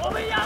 我们要。